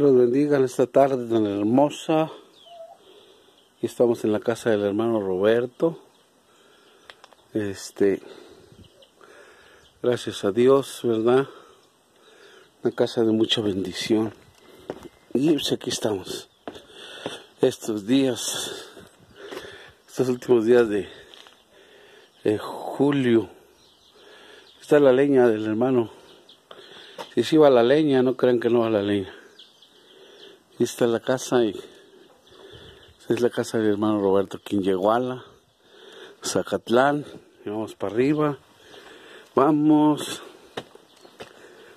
Que los bendiga en esta tarde tan hermosa. Aquí estamos en la casa del hermano Roberto. Este, gracias a Dios, ¿verdad? Una casa de mucha bendición. Y pues aquí estamos. Estos días, estos últimos días de, de julio. Está la leña del hermano. Si sí va la leña, no crean que no va la leña. Aquí está la casa y es la casa del hermano Roberto Quinyeguala, Zacatlán. Vamos para arriba. Vamos.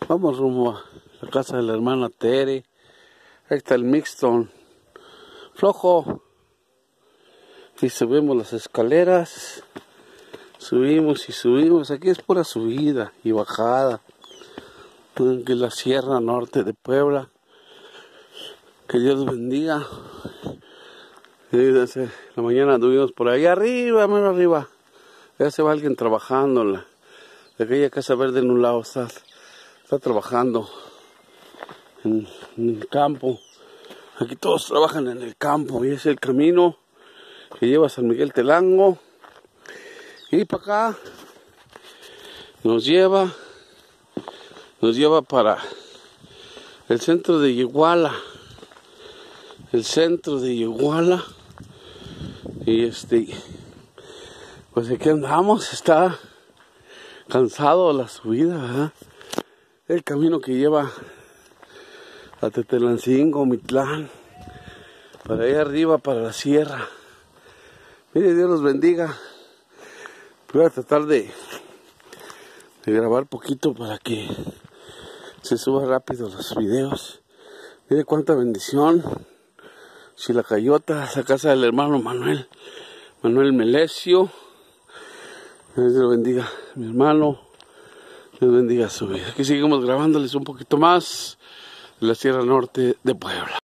Vamos rumbo a la casa de la hermana Tere. Ahí está el Mixton. Flojo. Y subimos las escaleras. Subimos y subimos. Aquí es pura subida y bajada. Que la Sierra Norte de Puebla. Que Dios bendiga. Desde la mañana anduvimos por ahí arriba, mano arriba. Ya se va alguien trabajando. La, de aquella casa verde en un lado está, está trabajando en, en, el campo. Aquí todos trabajan en el campo y es el camino que lleva a San Miguel Telango. Y para acá nos lleva, nos lleva para el centro de Iguala el centro de Iguala. Y este pues aquí andamos está cansado la subida el camino que lleva a Tetelancingo, Mitlán para allá arriba para la sierra. Mire Dios los bendiga. Voy a tratar de, de grabar poquito para que se suba rápido los videos. Mire cuánta bendición si la Cayota, la casa del hermano Manuel, Manuel Melesio. Dios lo bendiga, mi hermano. Dios bendiga su vida. Aquí seguimos grabándoles un poquito más de la Sierra Norte de Puebla.